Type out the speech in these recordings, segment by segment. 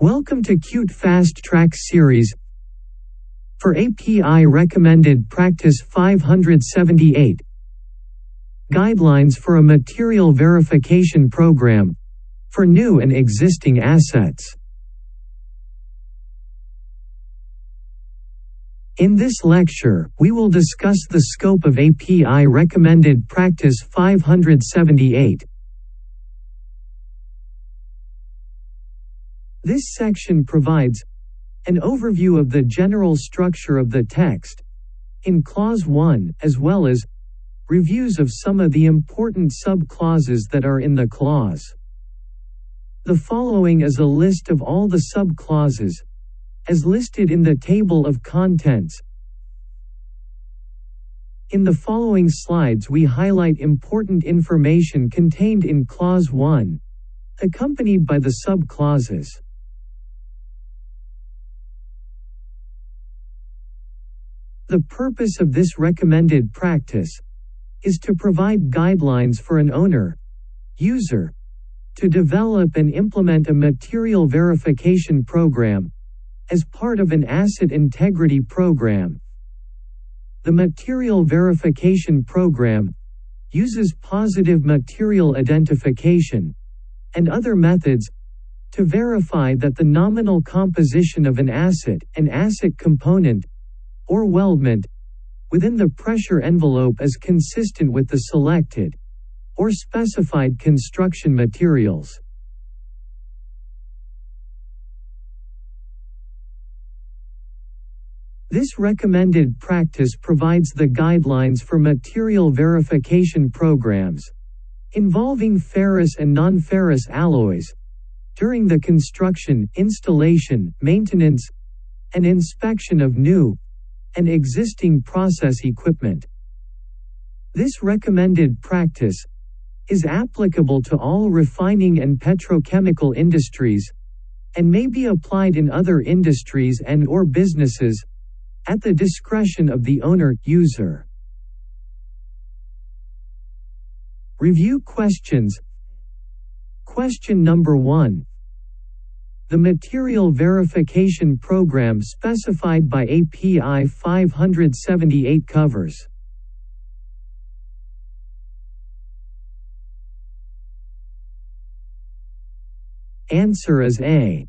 Welcome to Qt Fast Track series. For API Recommended Practice 578 Guidelines for a Material Verification Program for new and existing assets. In this lecture, we will discuss the scope of API Recommended Practice 578. This section provides an overview of the general structure of the text in Clause 1, as well as reviews of some of the important sub-clauses that are in the clause. The following is a list of all the sub-clauses, as listed in the table of contents. In the following slides we highlight important information contained in Clause 1, accompanied by the sub-clauses. The purpose of this recommended practice is to provide guidelines for an owner, user, to develop and implement a material verification program as part of an asset integrity program. The material verification program uses positive material identification and other methods to verify that the nominal composition of an asset, an asset component, or weldment within the pressure envelope is consistent with the selected or specified construction materials. This recommended practice provides the guidelines for material verification programs involving ferrous and non-ferrous alloys during the construction, installation, maintenance, and inspection of new, and existing process equipment. This recommended practice is applicable to all refining and petrochemical industries and may be applied in other industries and or businesses at the discretion of the owner user. Review questions Question number 1 the material verification program specified by API 578 covers. Answer is A.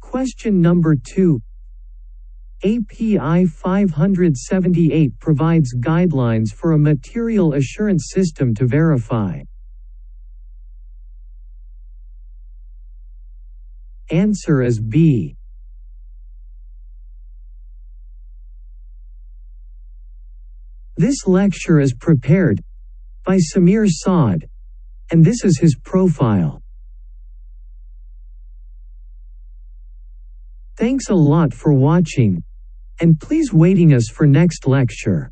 Question number 2 API 578 provides guidelines for a material assurance system to verify. Answer is B. This lecture is prepared by Samir Saad, and this is his profile. Thanks a lot for watching, and please waiting us for next lecture.